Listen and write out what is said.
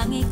땅에